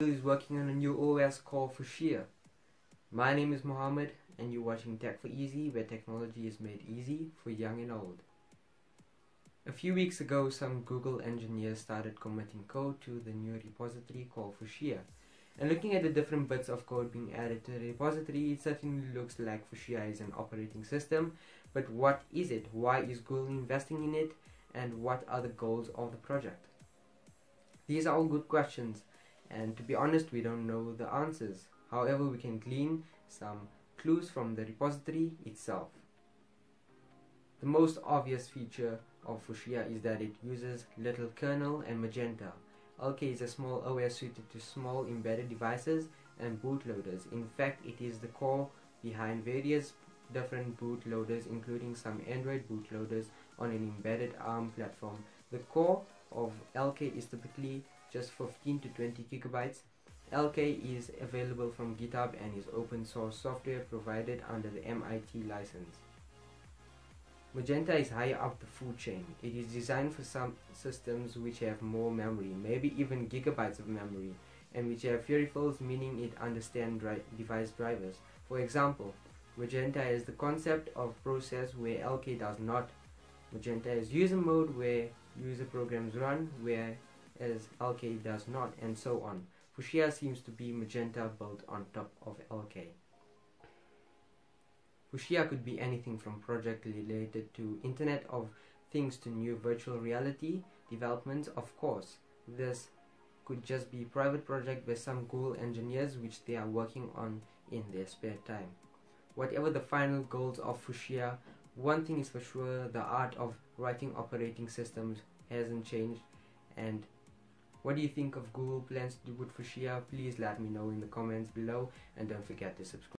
is working on a new OS called Fuchsia. My name is Muhammad and you're watching Tech for Easy where technology is made easy for young and old. A few weeks ago some Google engineers started committing code to the new repository called Fuchsia. And looking at the different bits of code being added to the repository, it certainly looks like Fuchsia is an operating system. But what is it? Why is Google investing in it? And what are the goals of the project? These are all good questions and to be honest we don't know the answers. However, we can glean some clues from the repository itself. The most obvious feature of Fuchsia is that it uses Little Kernel and Magenta. LK is a small OS suited to small embedded devices and bootloaders. In fact, it is the core behind various different bootloaders including some Android bootloaders on an embedded ARM platform. The core of LK is typically just 15 to 20 gigabytes. LK is available from GitHub and is open source software provided under the MIT license. Magenta is higher up the food chain. It is designed for some systems which have more memory, maybe even gigabytes of memory, and which have peripherals meaning it understands dri device drivers. For example, Magenta is the concept of process where LK does not. Magenta is user mode where user programs run, where as LK does not, and so on. Fuchsia seems to be Magenta built on top of LK. Fuchsia could be anything from project related to Internet of Things to new virtual reality developments, of course. This could just be private project by some Google engineers which they are working on in their spare time. Whatever the final goals of Fuchsia, one thing is for sure, the art of writing operating systems hasn't changed and what do you think of Google plans to do with Fuchsia? Please let me know in the comments below and don't forget to subscribe.